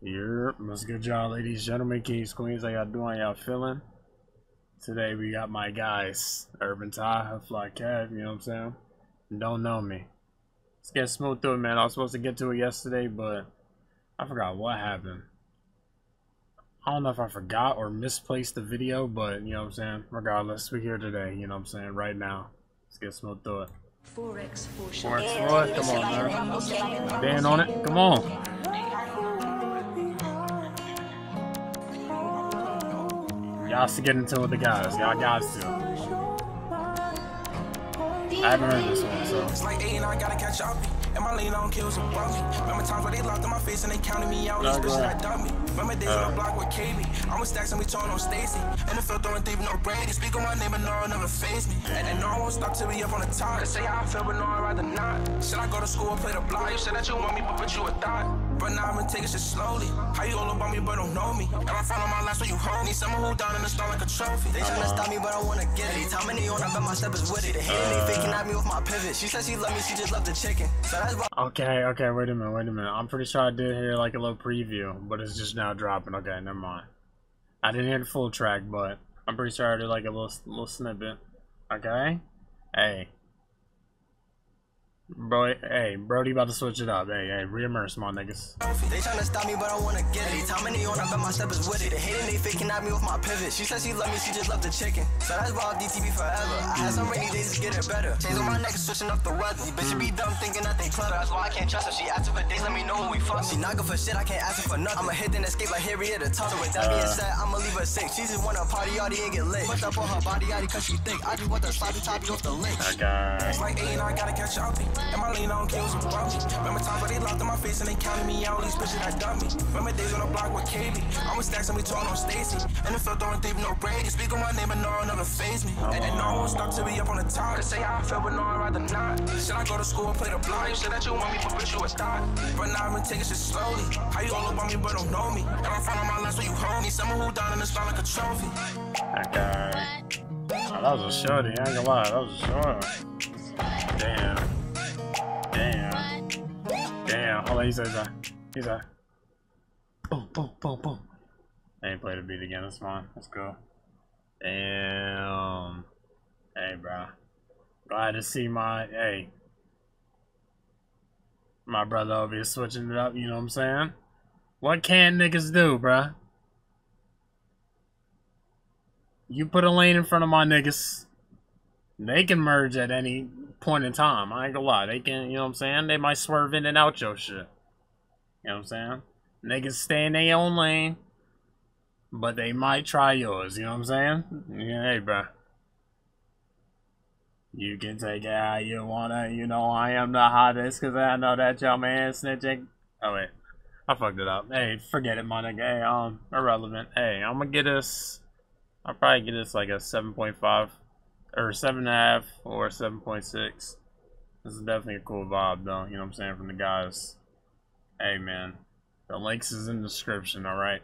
Yep, what's good, y'all, ladies, and gentlemen, kings, queens? How y'all doing? Y'all feeling? Today we got my guys, Urban Ty, Fly Cat, you know what I'm saying? Don't know me. Let's get smooth through it, man. I was supposed to get to it yesterday, but I forgot what happened. I don't know if I forgot or misplaced the video, but you know what I'm saying? Regardless, we're here today, you know what I'm saying? Right now. Let's get smooth through it. Forex for Forex what? Come on, man. Dan on it. Come on. Y'all to get into it with the guys. Y'all got to. I haven't heard this one, so. It's like eight and I gotta catch up. And my lean on kills above me. Remember times where they locked in my face and they counted me out. These bitches that dubbed me. Remember days on the block with KB. I'm with stacks and we torn on Stacy. And the field throwing deep, no Brady. Speak on my name, but no, it never phase me. And, and I won't stop till we up on the top. They say how I feel, but no, I'd rather not. Should I go to school and play the block? You said that you want me, but, but you a thought. But now gonna take it shit slowly. How you all about me, but don't know me? And I'm following my last when you hold me. Someone who down in the store like a trophy. They tryna stop me, but I wanna get it. Time many on, I bet my step is with it. They hating, they uh. faking at me with my pivot. She said she love me, she just love the chicken. So that's why. Okay, okay, wait a minute, wait a minute. I'm pretty sure I did hear like a little preview, but it's just now dropping. Okay, never mind. I didn't hear the full track, but I'm pretty sure I did like a little little snippet. Okay? Hey. Bro, hey, Brody about to switch it up. Hey, hey, reimmerse my niggas. They tryna stop me, but I wanna get it. Time many on, I bet my step is with it. They hating, they faking at me with my pivot. She said she love me, she just love the chicken. So that's why I'll DTB forever. I had some rainy days to get it better. Chains on my neck, switching up the weather. These bitches be dumb, thinking that they clever. That's why I can't trust her. She asking for days, let me know when we fuck. She not good for shit, I can't ask her for nothing. I'ma hit then escape like Harriet the Tutter. With that being uh. said, I'ma leave her sick. She just wanna party, yardie and get lit. Put up on her body, yardie, cause she thick. I just want the sloppy toppy off the link. Okay. It's like eight and I gotta catch up. And my lean on kills above me. Remember times where they locked in my face and they counted me out. These bitches that dubbed me. Remember days on the block with KB. I'm with stacks and we torn on Stacy. And the field throwing deep, no Brady. Speak on my name and no one never phase me. And, and no one stop till we up on the top. They say how I feel, but no, I'd rather not. Should I go to school and play the block? You said that you want me, but bitch, you a thought. But now I'm taking shit slowly. How you all about me, but don't know me? And I'm following my last when you hold me. Someone who down in the style like a trophy. Okay. Oh, that was a shorty, I ain't gonna lie, that was a short. Damn. Damn. Damn. Hold on, he says that. He's a. Boom, boom, boom, boom. I ain't played a beat again, that's fine. Let's go. Damn. Hey, bro. Glad to see my. Hey. My brother over here switching it up, you know what I'm saying? What can niggas do, bruh? You put a lane in front of my niggas. They can merge at any point in time. I ain't gonna lie. They can, you know what I'm saying? They might swerve in and out your shit. You know what I'm saying? Niggas stay in their own lane. But they might try yours. You know what I'm saying? Yeah, hey, bro. You can take it how you wanna. You know I am the hottest because I know that your man snitching. Oh, wait. I fucked it up. Hey, forget it, my nigga. Hey, um, irrelevant. Hey, I'm gonna get us... I'll probably get this like a 7.5 or 7.5 or 7.6. This is definitely a cool vibe though, you know what I'm saying, from the guys. Hey man, the links is in the description, alright?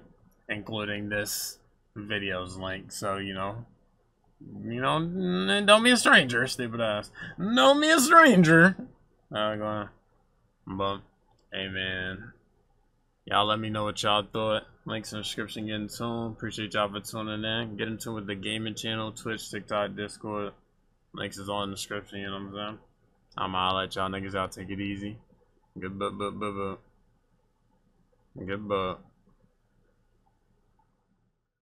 Including this video's link, so you know, you know, don't be a stranger, stupid ass. Don't be a stranger. I'm gonna, but, hey man, Y'all let me know what y'all thought. Links in the description. Get in tune. Appreciate y'all for tuning in. Get in tune with the gaming channel, Twitch, TikTok, Discord. Links is all in the description, you know what I'm saying? I'ma let y'all niggas out. Take it easy. Good but but but but. Good but.